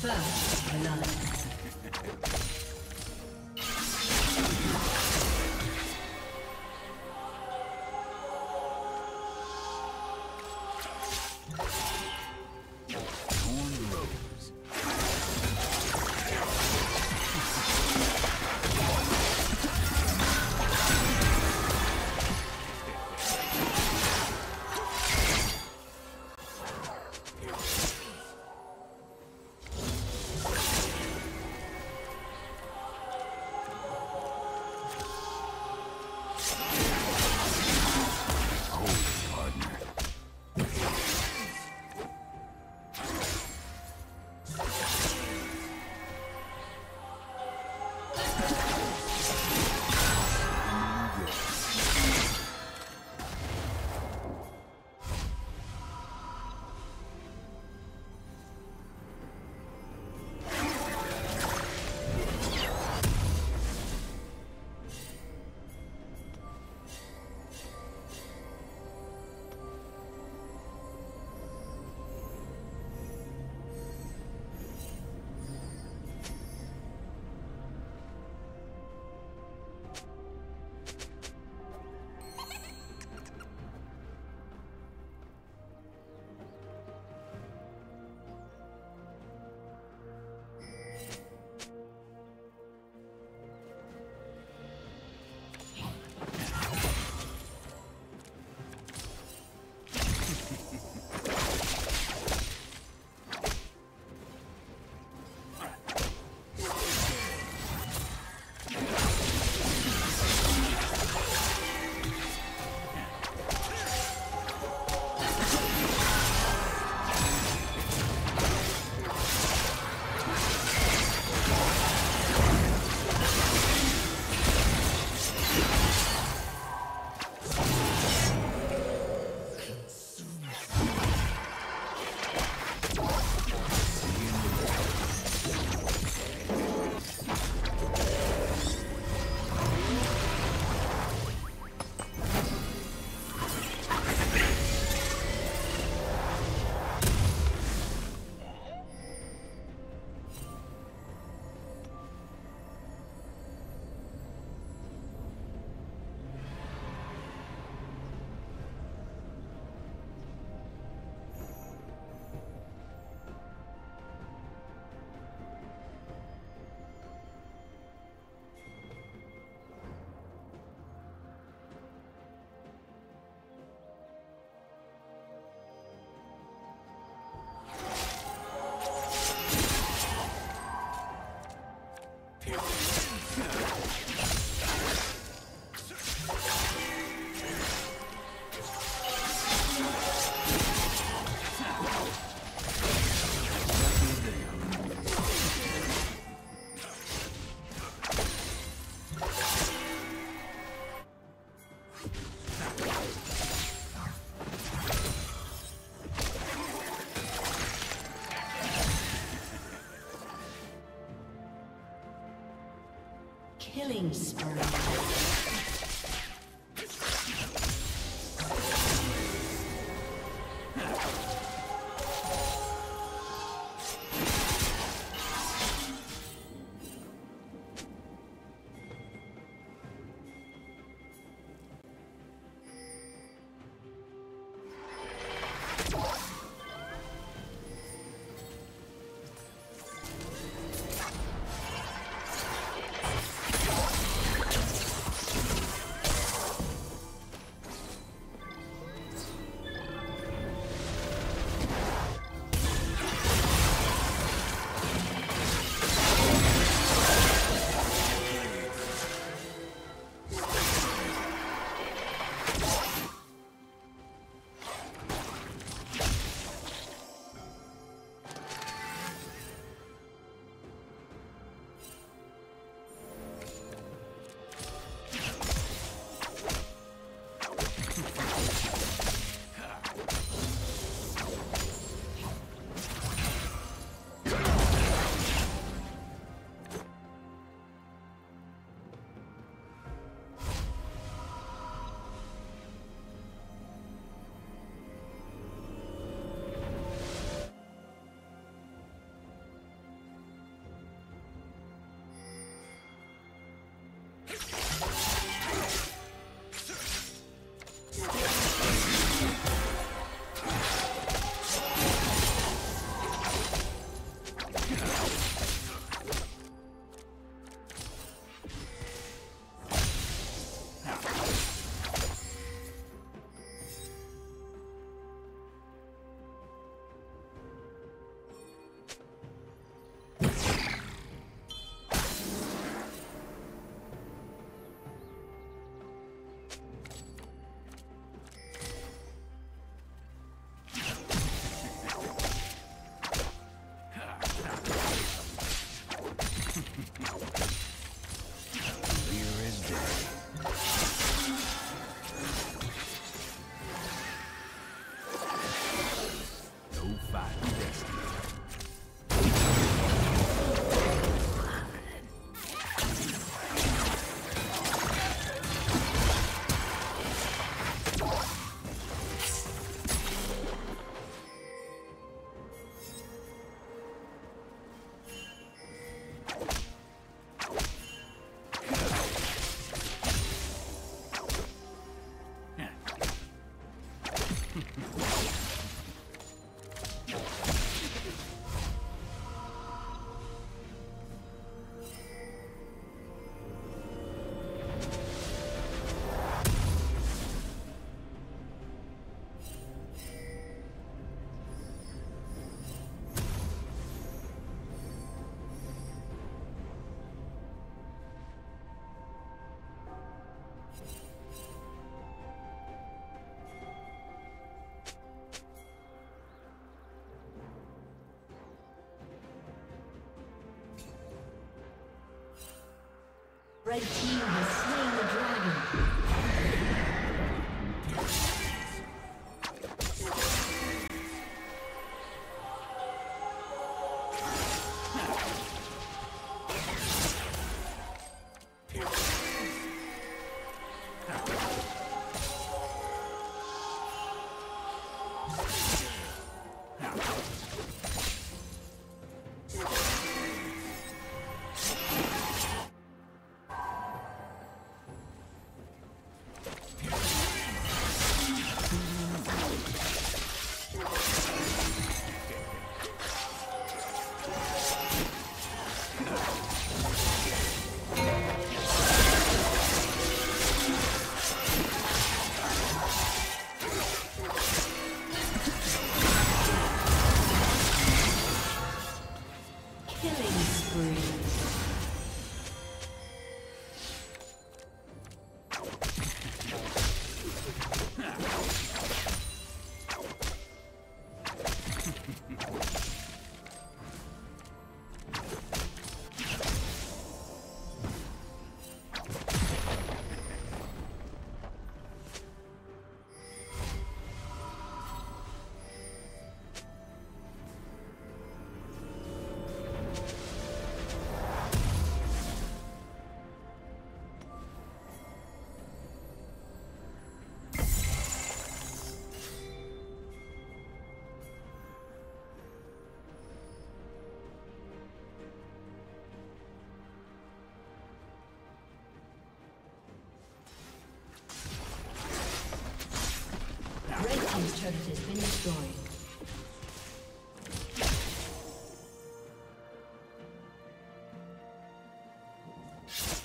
First blood. Killing spree. Red team has slain has been destroyed.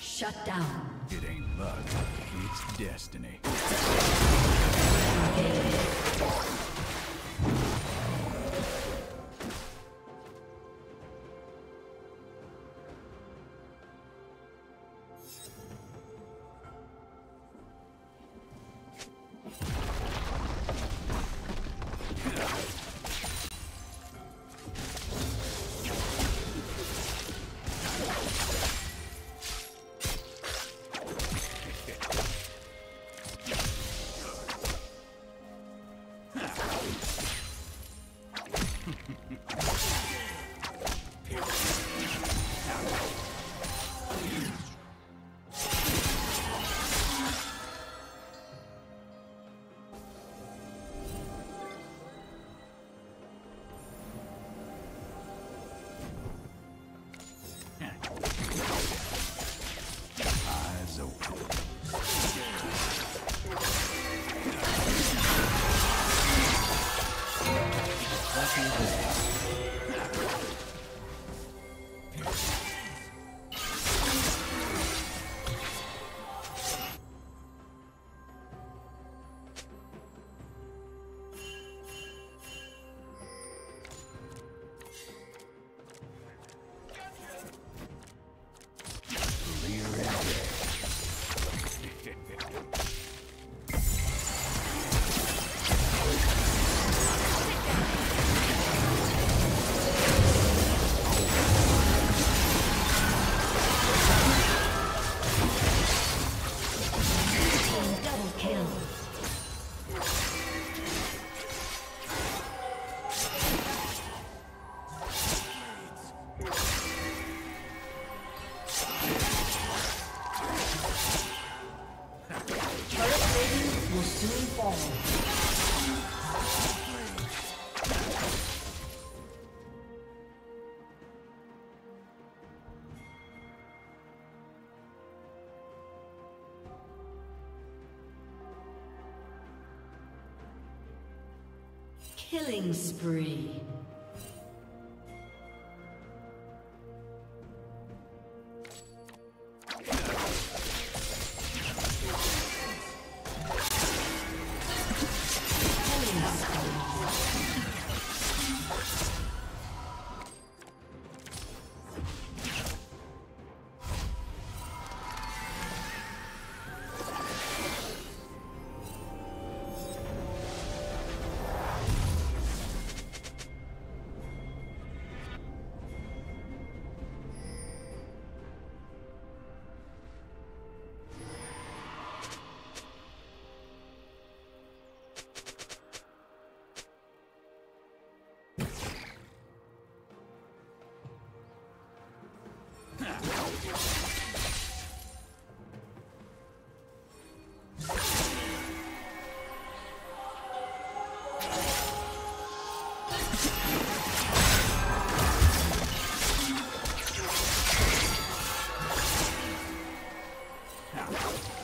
Shut down. It ain't luck, it's destiny. Killing spree. Red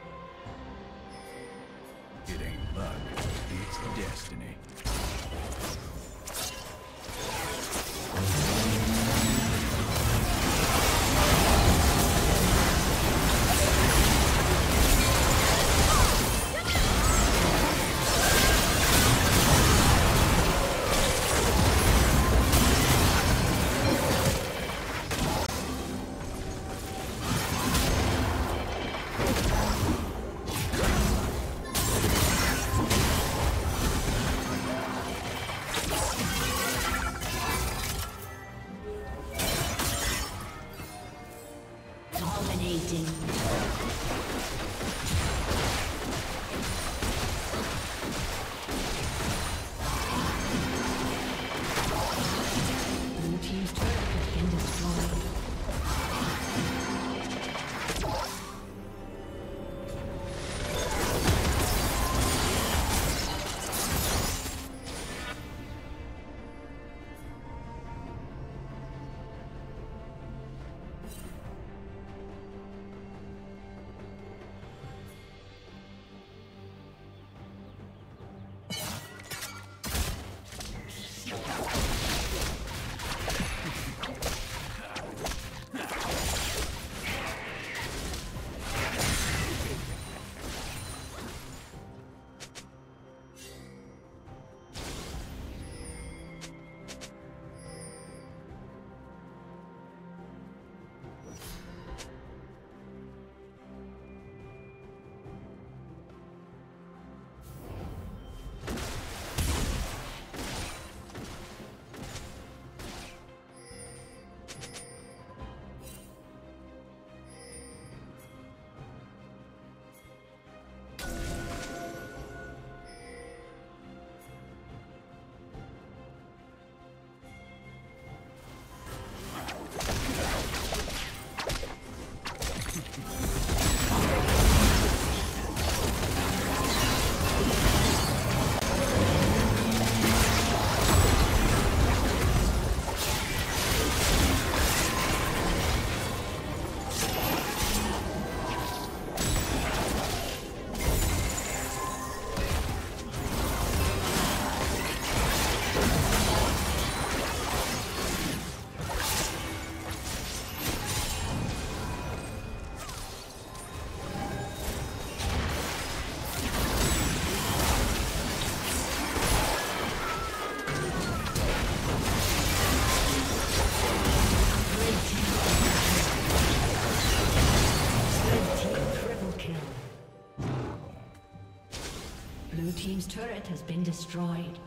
Been destroyed.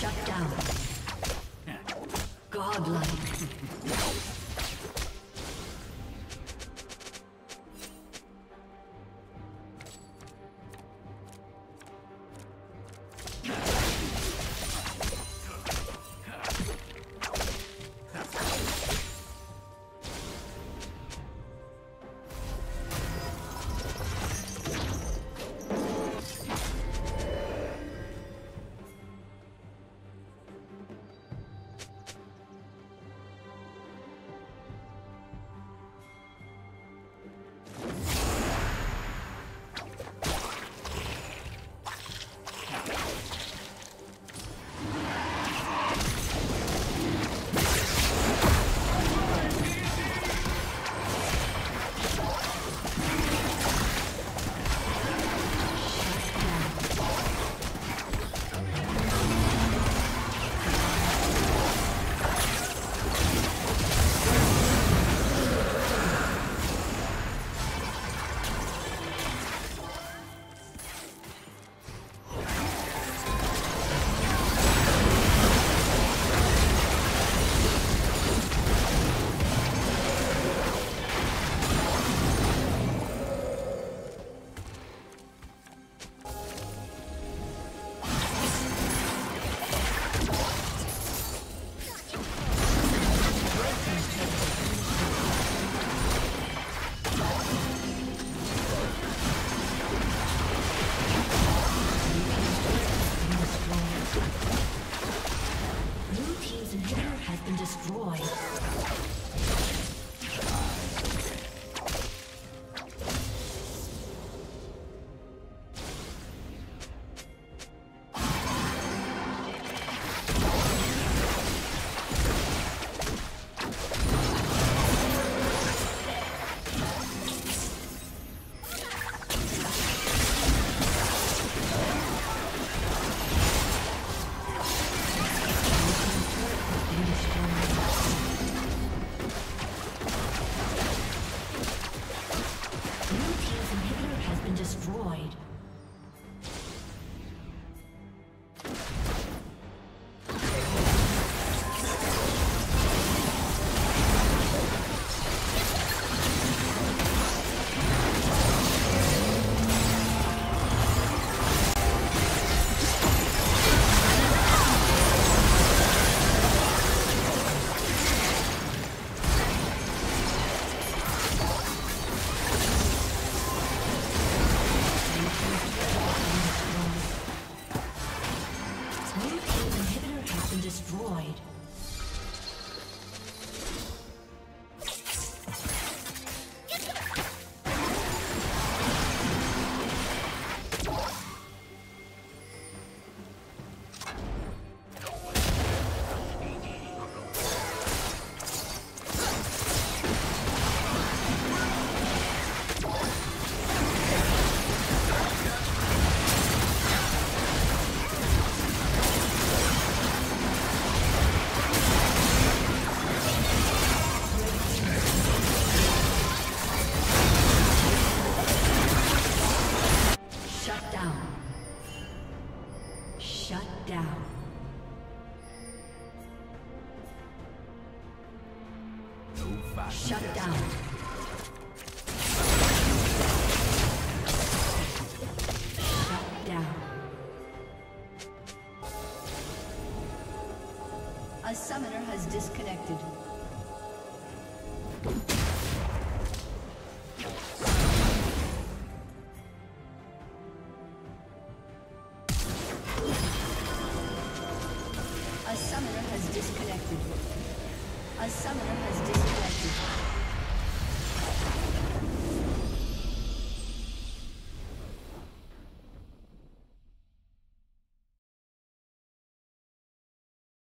Shut down. Godlike.